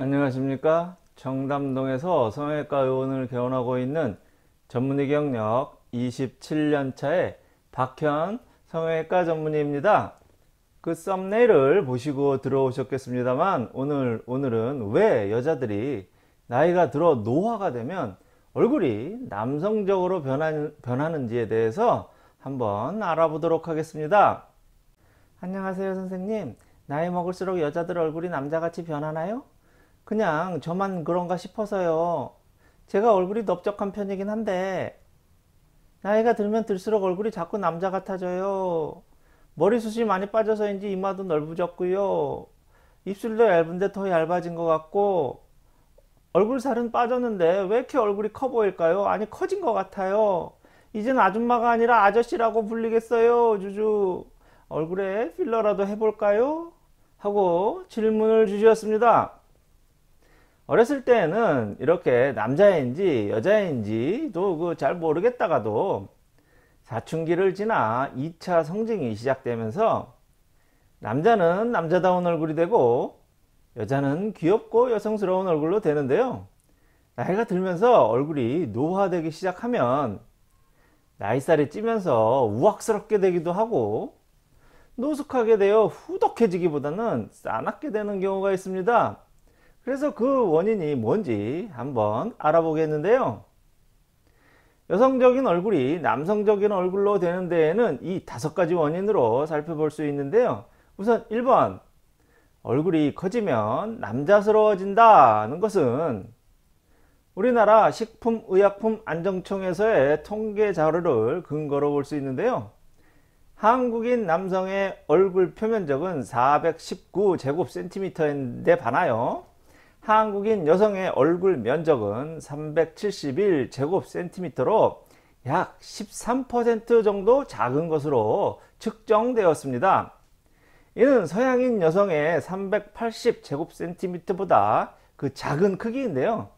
안녕하십니까? 청담동에서 성형외과 의원을 개원하고 있는 전문의 경력 27년차의 박현 성형외과 전문의입니다. 그 썸네일을 보시고 들어오셨겠습니다만 오늘, 오늘은 왜 여자들이 나이가 들어 노화가 되면 얼굴이 남성적으로 변하, 변하는지에 대해서 한번 알아보도록 하겠습니다. 안녕하세요 선생님. 나이 먹을수록 여자들 얼굴이 남자같이 변하나요? 그냥 저만 그런가 싶어서요. 제가 얼굴이 넓적한 편이긴 한데 나이가 들면 들수록 얼굴이 자꾸 남자 같아져요. 머리숱이 많이 빠져서인지 이마도 넓어졌고요. 입술도 얇은데 더 얇아진 것 같고 얼굴 살은 빠졌는데 왜 이렇게 얼굴이 커 보일까요? 아니 커진 것 같아요. 이젠 아줌마가 아니라 아저씨라고 불리겠어요. 주주 얼굴에 필러라도 해볼까요? 하고 질문을 주셨습니다. 어렸을 때는 이렇게 남자인지 여자인지도 그 잘 모르겠다가도 사춘기를 지나 2차 성징이 시작되면서 남자는 남자다운 얼굴이 되고 여자는 귀엽고 여성스러운 얼굴로 되는데요. 나이가 들면서 얼굴이 노화되기 시작하면 나이살이 찌면서 우악스럽게 되기도 하고 노숙하게 되어 후덕해지기보다는 싸납게 되는 경우가 있습니다. 그래서 그 원인이 뭔지 한번 알아보겠는데요. 여성적인 얼굴이 남성적인 얼굴로 되는 데에는 이 다섯 가지 원인으로 살펴볼 수 있는데요. 우선 1번 얼굴이 커지면 남자스러워진다는 것은 우리나라 식품의약품안정청에서의 통계 자료를 근거로 볼 수 있는데요. 한국인 남성의 얼굴 표면적은 419제곱센티미터인데 반하여 한국인 여성의 얼굴 면적은 371제곱센티미터로 약 13% 정도 작은 것으로 측정되었습니다. 이는 서양인 여성의 380제곱센티미터보다 그 작은 크기인데요.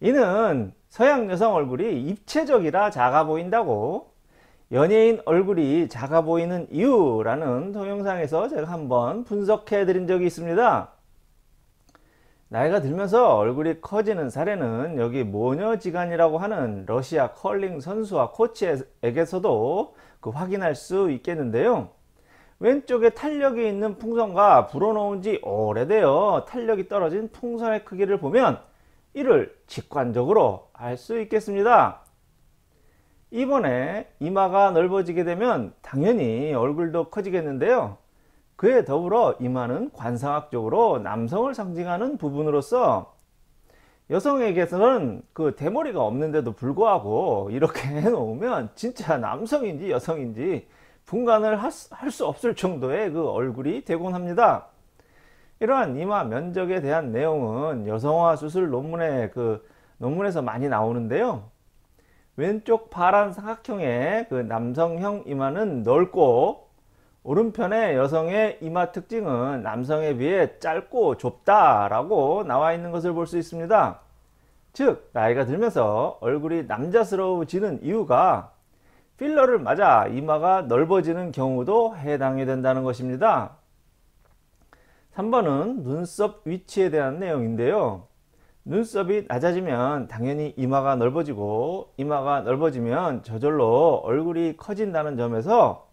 이는 서양 여성 얼굴이 입체적이라 작아 보인다고 연예인 얼굴이 작아 보이는 이유라는 동영상에서 제가 한번 분석해 드린 적이 있습니다. 나이가 들면서 얼굴이 커지는 사례는 여기 모녀지간이라고 하는 러시아 컬링 선수와 코치에게서도 그 확인할 수 있겠는데요. 왼쪽에 탄력이 있는 풍선과 불어넣은 지 오래되어 탄력이 떨어진 풍선의 크기를 보면 이를 직관적으로 알 수 있겠습니다. 이번에 이마가 넓어지게 되면 당연히 얼굴도 커지겠는데요. 그에 더불어 이마는 관상학적으로 남성을 상징하는 부분으로서 여성에게서는 그 대머리가 없는데도 불구하고 이렇게 해놓으면 진짜 남성인지 여성인지 분간을 할 수 없을 정도의 그 얼굴이 되곤 합니다. 이러한 이마 면적에 대한 내용은 여성화 수술 논문에 그 논문에서 많이 나오는데요. 왼쪽 파란 삼각형의 그 남성형 이마는 넓고 오른편의 여성의 이마 특징은 남성에 비해 짧고 좁다라고 나와 있는 것을 볼 수 있습니다. 즉 나이가 들면서 얼굴이 남자스러워지는 이유가 필러를 맞아 이마가 넓어지는 경우도 해당이 된다는 것입니다. 3번은 눈썹 위치에 대한 내용인데요. 눈썹이 낮아지면 당연히 이마가 넓어지고 이마가 넓어지면 저절로 얼굴이 커진다는 점에서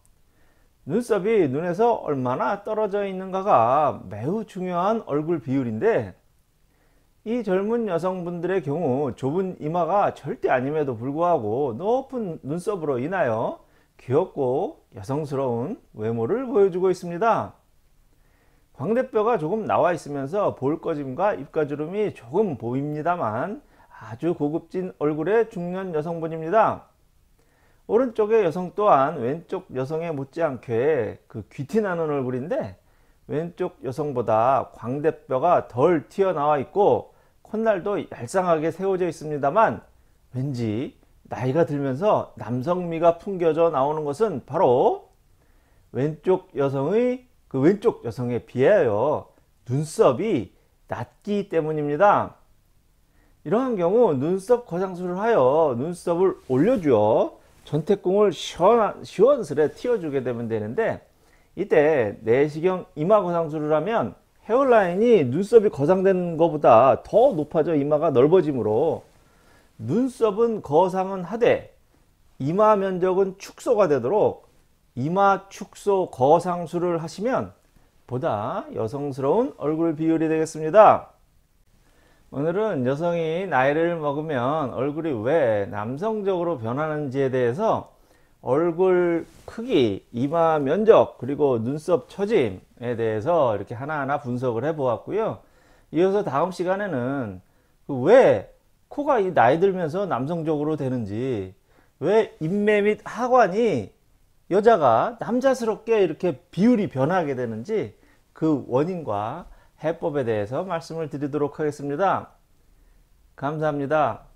눈썹이 눈에서 얼마나 떨어져 있는가가 매우 중요한 얼굴 비율인데 이 젊은 여성분들의 경우 좁은 이마가 절대 아님에도 불구하고 높은 눈썹으로 인하여 귀엽고 여성스러운 외모를 보여주고 있습니다. 광대뼈가 조금 나와 있으면서 볼꺼짐과 입가주름이 조금 보입니다만 아주 고급진 얼굴의 중년 여성분입니다. 오른쪽의 여성 또한 왼쪽 여성에 못지않게 그 귀티나는 얼굴인데 왼쪽 여성보다 광대뼈가 덜 튀어나와 있고 콧날도 얄쌍하게 세워져 있습니다만 왠지 나이가 들면서 남성미가 풍겨져 나오는 것은 바로 왼쪽 여성의 그 왼쪽 여성에 비하여 눈썹이 낮기 때문입니다. 이러한 경우 눈썹 거상술을 하여 눈썹을 올려주어 전태궁을 시원, 시원스레 틔워주게 되면 되는데 이때 내시경 이마 거상술을 하면 헤어라인이 눈썹이 거상된 것보다 더 높아져 이마가 넓어지므로 눈썹은 거상은 하되 이마 면적은 축소가 되도록 이마 축소 거상술을 하시면 보다 여성스러운 얼굴 비율이 되겠습니다. 오늘은 여성이 나이를 먹으면 얼굴이 왜 남성적으로 변하는지에 대해서 얼굴 크기, 이마 면적, 그리고 눈썹 처짐에 대해서 이렇게 하나하나 분석을 해 보았고요. 이어서 다음 시간에는 그왜 코가 이 나이 들면서 남성적으로 되는지, 왜 인매 및 하관이 여자가 남자스럽게 이렇게 비율이 변하게 되는지 그 원인과 해법에 대해서 말씀을 드리도록 하겠습니다. 감사합니다.